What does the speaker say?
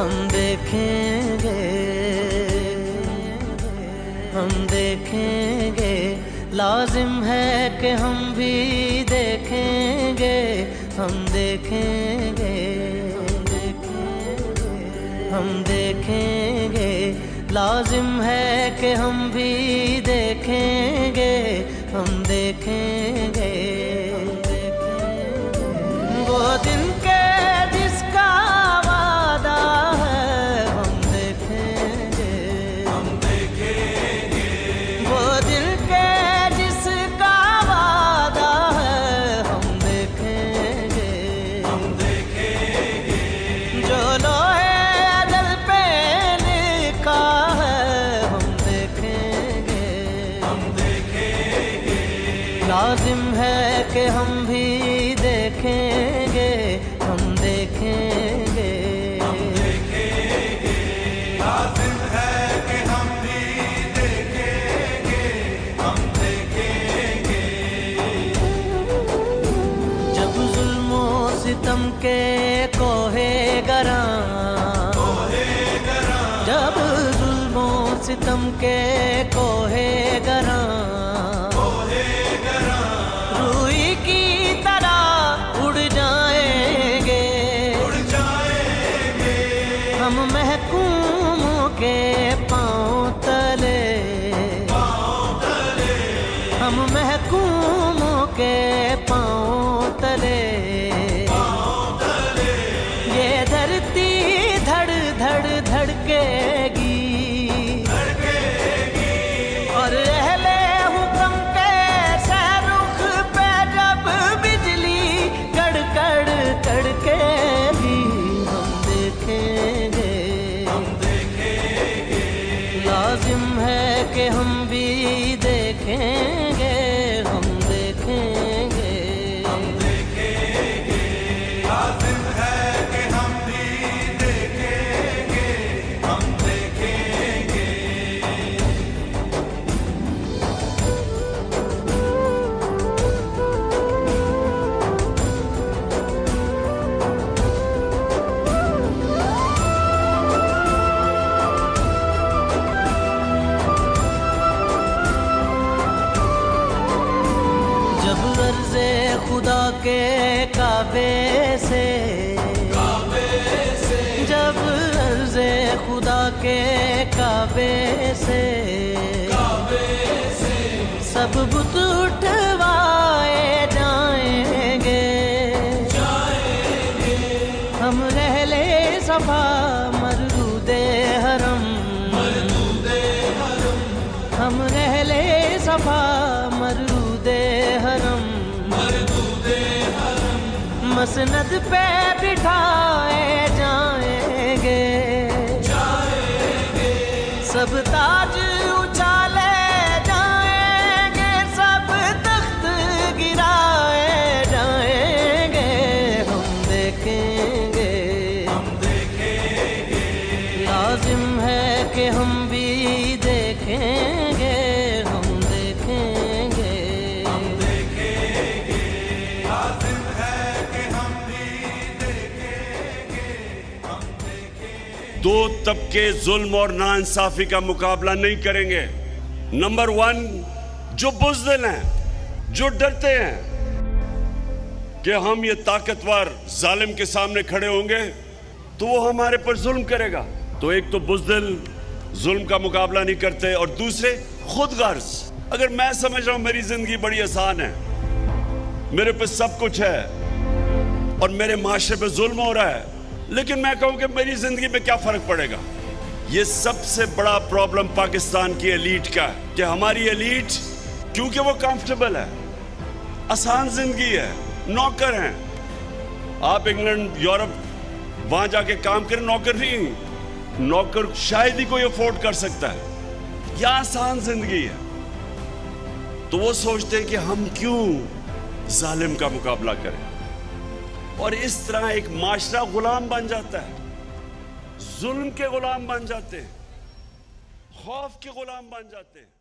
हम देखेंगे हम देखेंगे। लाजिम है कि हम भी देखेंगे, हम देखेंगे। हम देखेंगे। लाजिम है कि हम भी देखेंगे। लाजिम है कि हम भी देखेंगे हम देखेंगे। हम देखेंगे लाजिम है कि हम भी देखेंगे हम देखेंगे। जब जुल्मो सितम के कोहे गरा जब जुल्मो सितम के कोहे महकूमों के हम देखेंगे। लाजिम है कि हम भी देखेंगे काबे से जब अर्जे खुदा के काबे से। सब बुत मसनद पे बिठाए जाएँगे। सब ताज उछाले जाएँगे, सब तख्त गिराए जाएँगे। हम देखेंगे हम देखेंगे। लाजिम है कि हम भी देखेंगे दो तबके जुल्म और नाइंसाफी का मुकाबला नहीं करेंगे। नंबर वन जो बुजदिल हैं, जो डरते हैं कि हम ये ताकतवर जालिम के सामने खड़े होंगे तो वो हमारे पर जुल्म करेगा। तो एक तो बुजदिल जुल्म का मुकाबला नहीं करते और दूसरे खुद गर्ज अगर मैं समझ रहा हूँ मेरी ज़िंदगी बड़ी आसान है, मेरे पे सब कुछ है और मेरे माशरे पे जुल्म हो रहा है लेकिन मैं कहूँ कि मेरी ज़िंदगी में क्या फ़र्क पड़ेगा? ये सबसे बड़ा प्रॉब्लम पाकिस्तान की एलीट का है कि हमारी एलीट क्योंकि वो कंफर्टेबल है, आसान ज़िंदगी है, नौकर हैं। आप इंग्लैंड, यूरोप, वहाँ जाके काम करें, नौकर नहीं नौकर शायद ही कोई अफोर्ड कर सकता है। यह आसान ज़िंदगी है। तो वो सोचते हैं कि हम क्यों जालिम का मुकाबला करें? और इस तरह एक माशरा गुलाम बन जाता है। जुल्म के गुलाम बन जाते हैं। खौफ के गुलाम बन जाते हैं।